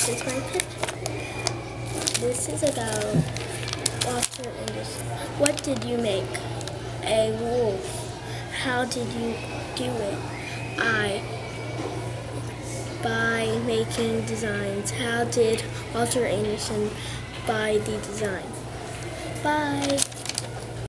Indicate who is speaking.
Speaker 1: this is my picture. This is about Walter Anderson. What did you make? A wolf. How did you do it? I. By making designs. How did Walter Anderson buy the design? Bye.